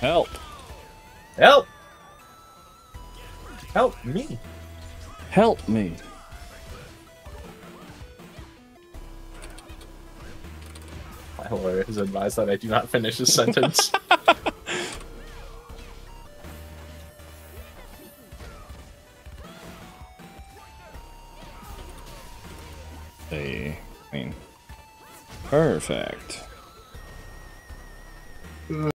Help. Help! Help me! Help me. My lawyer has advised that I do not finish his sentence. I mean, perfect.